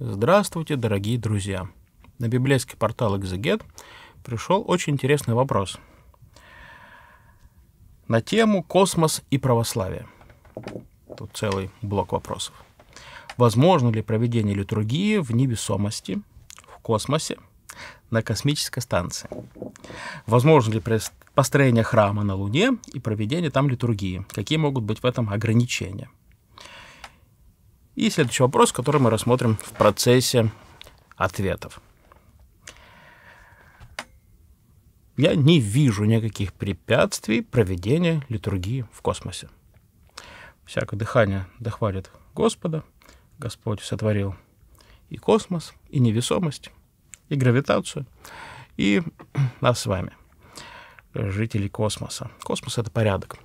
Здравствуйте, дорогие друзья! На библейский портал «Экзегет» пришел очень интересный вопрос на тему «Космос и православие». Тут целый блок вопросов. Возможно ли проведение литургии в невесомости, в космосе, на космической станции? Возможно ли построение храма на Луне и проведение там литургии? Какие могут быть в этом ограничения? И следующий вопрос, который мы рассмотрим в процессе ответов. Я не вижу никаких препятствий проведения литургии в космосе. Всякое дыхание дохвалит Господа. Господь сотворил и космос, и невесомость, и гравитацию, и нас с вами, жителей космоса. Космос — это порядок.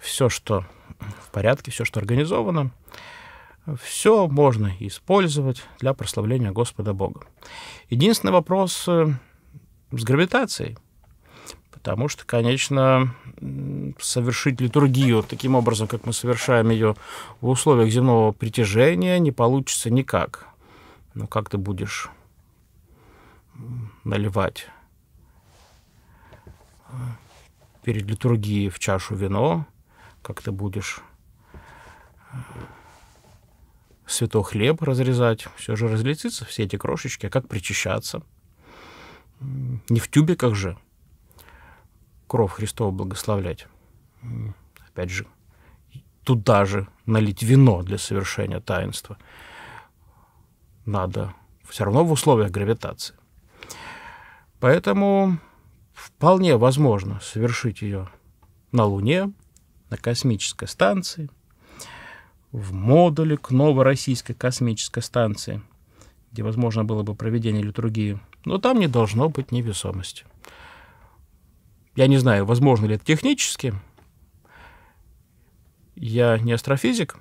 Все, что в порядке, все, что организовано, все можно использовать для прославления Господа Бога. Единственный вопрос э, с гравитацией. Потому что, конечно, совершить литургию таким образом, как мы совершаем ее в условиях земного притяжения, не получится никак. Ну, как ты будешь наливать э, перед литургией в чашу вино, как ты будешь э, святой хлеб разрезать, все же разлетится, все эти крошечки, а как причащаться? Не в тюбиках же кровь Христова благословлять. Опять же, туда же налить вино для совершения таинства. Надо все равно в условиях гравитации. Поэтому вполне возможно совершить ее на Луне, на космической станции – в модуле к новой российской космической станции, где возможно было бы проведение литургии, но там не должно быть невесомости. Я не знаю, возможно ли это технически. Я не астрофизик,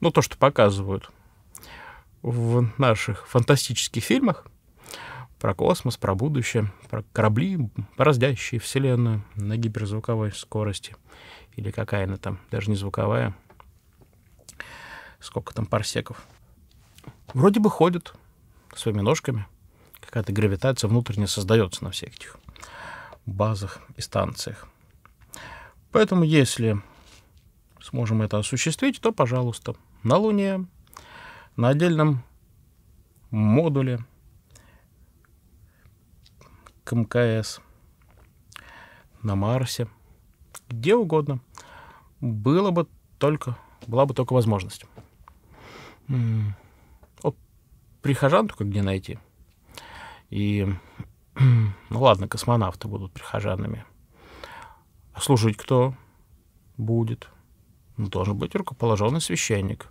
но то, что показывают в наших фантастических фильмах про космос, про будущее, про корабли, бороздящие Вселенную на гиперзвуковой скорости, или какая она там, даже не звуковая, сколько там парсеков. Вроде бы ходят своими ножками. Какая-то гравитация внутренне создается на всех этих базах и станциях. Поэтому, если сможем это осуществить, то, пожалуйста, на Луне, на отдельном модуле к МКС, на Марсе, где угодно, было бы только, была бы только возможность. Вот прихожан только где найти. И, ну ладно, космонавты будут прихожанами. А служить кто будет? Ну, должен быть рукоположенный священник.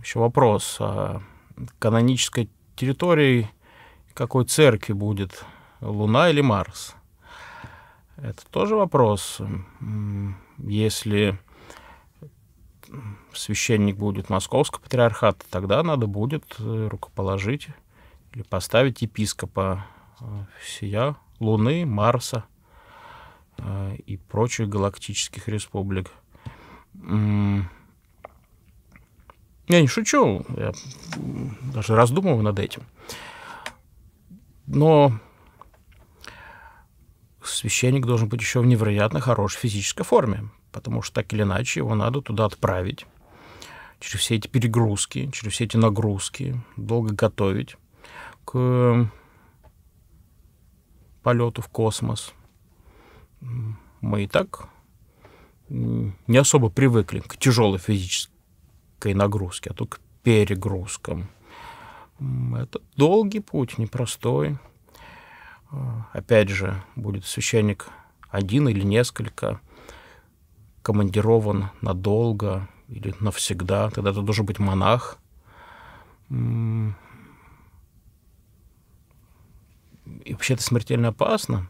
Еще вопрос, а канонической территорией какой церкви будет, Луна или Марс? Это тоже вопрос. Если священник будет московского патриархата, тогда надо будет э, рукоположить или поставить епископа э, сия Луны, Марса э, и прочих галактических республик. Я не шучу, я даже раздумываю над этим. Но священник должен быть еще в невероятно хорошей физической форме, потому что так или иначе его надо туда отправить через все эти перегрузки, через все эти нагрузки, долго готовить к полету в космос. Мы и так не особо привыкли к тяжелой физической нагрузке, а то к перегрузкам. Это долгий путь, непростой. Опять же, будет священник один или несколько командирован надолго или навсегда. Тогда это должен быть монах. И вообще это смертельно опасно.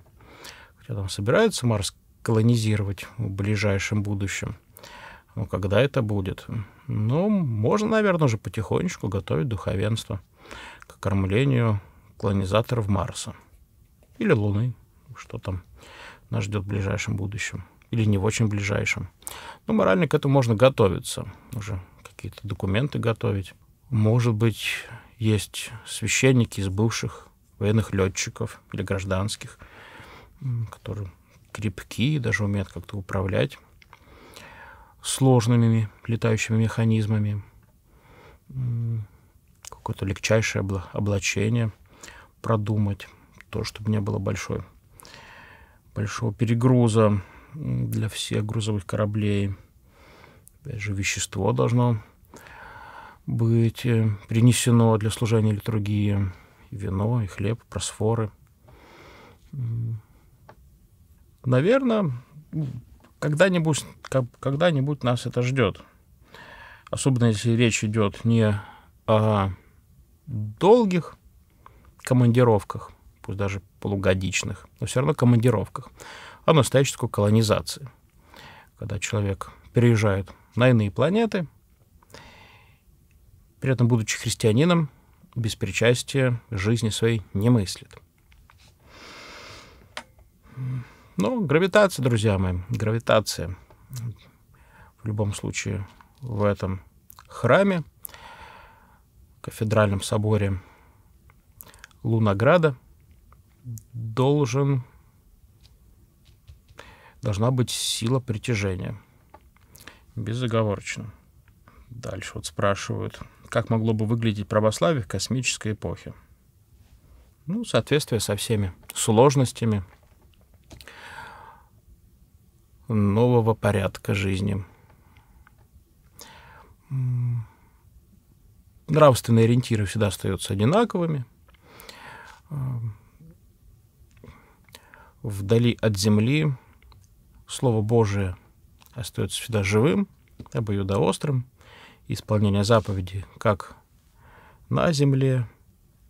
Хотя там собираются Марс колонизировать в ближайшем будущем. Но когда это будет? Ну, можно, наверное, уже потихонечку готовить духовенство к кормлению колонизаторов Марса. Или Луны. Что там нас ждет в ближайшем будущем или не в очень ближайшем. Но морально к этому можно готовиться, уже какие-то документы готовить, Может быть, есть священники из бывших военных летчиков или гражданских, которые крепки, даже умеют как-то управлять сложными летающими механизмами. Какое-то легчайшее облачение продумать, то, чтобы не было большой, большого перегруза для всех грузовых кораблей. Опять же, вещество должно быть э, принесено для служения литургии. И вино, и хлеб, просфоры. Наверное, когда-нибудь когда-нибудь нас это ждет. Особенно если речь идет не о долгих командировках, пусть даже полугодичных, но все равно командировках, а настоящей такой колонизации. Когда человек переезжает на иные планеты, при этом, будучи христианином, без причастия жизни своей не мыслит. Ну, гравитация, друзья мои, гравитация. В любом случае, в этом храме, кафедральном соборе Лунограда должен, должна быть сила притяжения. Безоговорочно. Дальше вот спрашивают, как могло бы выглядеть православие в космической эпохе? Ну, соответствие со всеми сложностями нового порядка жизни. Нравственные ориентиры всегда остаются одинаковыми – вдали от земли Слово Божие остается всегда живым, обоюдоострым, исполнение заповедей как на земле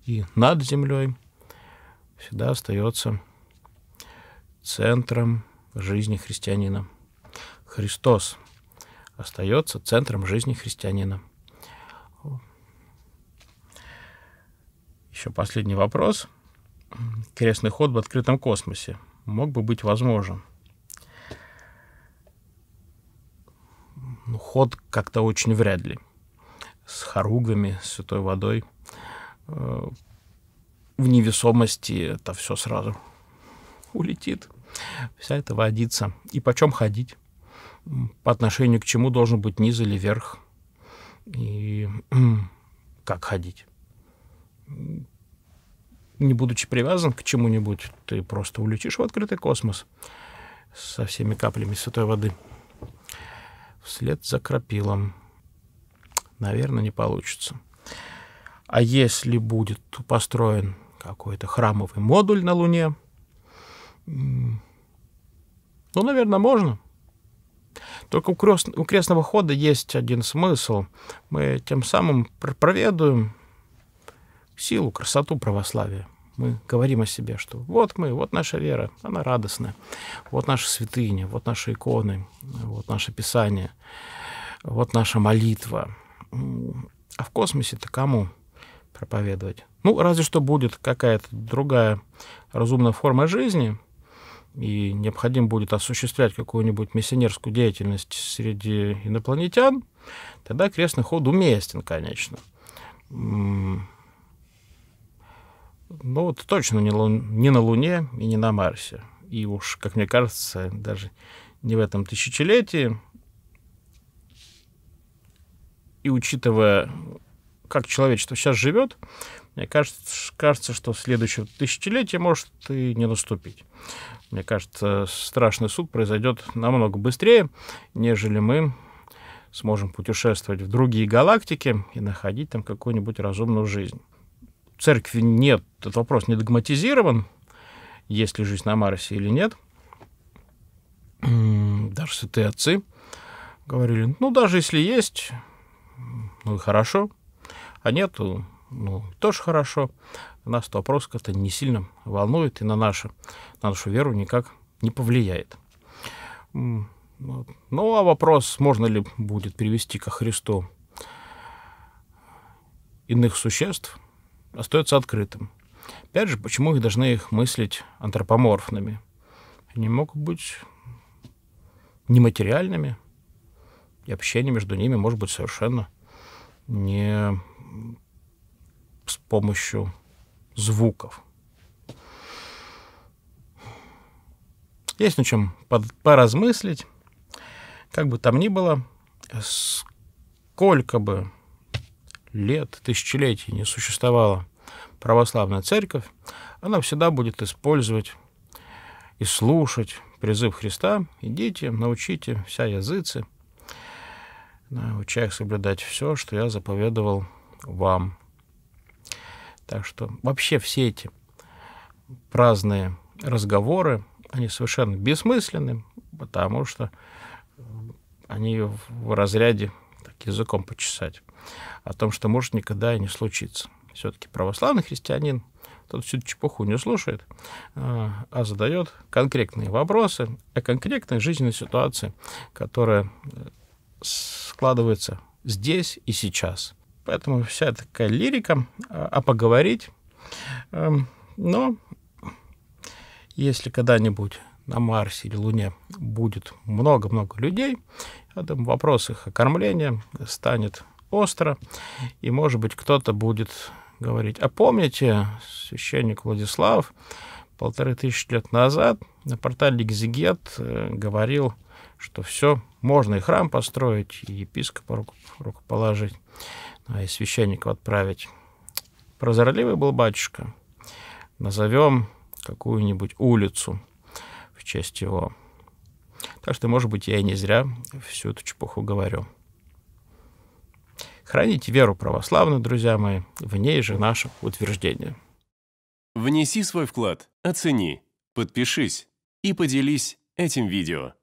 и над землей всегда остается центром жизни христианина. Христос остается центром жизни христианина. Еще последний вопрос. Крестный ход в открытом космосе мог бы быть возможен. Ну, ход как-то очень вряд ли. С хоругвами, с святой водой. Э, в невесомости это все сразу улетит. Вся эта водица. И почем ходить? По отношению к чему должен быть низ или верх? И как ходить? не будучи привязан к чему-нибудь, ты просто улетишь в открытый космос со всеми каплями святой воды. Вслед за крапилом. Наверное, не получится. А если будет построен какой-то храмовый модуль на Луне, ну, наверное, можно. Только у, крест, у крестного хода есть один смысл. Мы тем самым проведуем силу, красоту православия. Мы говорим о себе, что вот мы, вот наша вера, она радостная, вот наша святыня, вот наши иконы, вот наше Писание, вот наша молитва. А в космосе-то кому проповедовать? Ну, разве что будет какая-то другая разумная форма жизни, и необходимо будет осуществлять какую-нибудь миссионерскую деятельность среди инопланетян, тогда крестный ход уместен, конечно. Ну вот точно не, лун, не на Луне и не на Марсе. И уж, как мне кажется, даже не в этом тысячелетии. И учитывая, как человечество сейчас живет, мне кажется, кажется, что следующее тысячелетие может и не наступить. Мне кажется, страшный суд произойдет намного быстрее, нежели мы сможем путешествовать в другие галактики и находить там какую-нибудь разумную жизнь церкви нет, этот вопрос не догматизирован, есть ли жизнь на Марсе или нет. Даже святые отцы говорили, ну, даже если есть, ну хорошо, а нету, ну, тоже хорошо. Нас этот вопрос как-то не сильно волнует и на нашу, на нашу веру никак не повлияет. Ну, а вопрос, можно ли будет привести ко Христу иных существ, остается открытым. Опять же, почему их должны их мыслить антропоморфными? Они могут быть нематериальными, и общение между ними может быть совершенно не с помощью звуков. Есть на чем поразмыслить. Как бы там ни было, сколько бы лет, тысячелетий не существовала православная церковь, она всегда будет использовать и слушать призыв Христа. «Идите, научите вся языцы, научая их соблюдать все, что я заповедовал вам». Так что вообще все эти праздные разговоры, они совершенно бессмысленны, потому что они в разряде так, языком почесать о том, что может никогда и не случиться. Все-таки православный христианин тот всю чепуху не слушает, а, а задает конкретные вопросы о конкретной жизненной ситуации, которая э, складывается здесь и сейчас. Поэтому вся такая лирика, а, а поговорить. Эм, но если когда-нибудь на Марсе или Луне будет много-много людей, я думаю, вопрос их окормления станет остро, и, может быть, кто-то будет говорить. А помните, священник Владислав полторы тысячи лет назад на портале Гизигет э, говорил, что все, можно и храм построить, и епископа руку, руку положить, а и священника отправить. Прозорливый был батюшка. Назовем какую-нибудь улицу в честь его. Так что, может быть, я и не зря всю эту чепуху говорю. Храните веру православную, друзья мои, в ней же наше утверждение. Внеси свой вклад, оцени, подпишись и поделись этим видео.